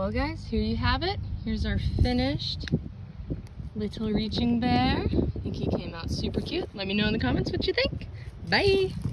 Well guys, here you have it. Here's our finished little reaching bear. I think he came out super cute. Let me know in the comments what you think. Bye!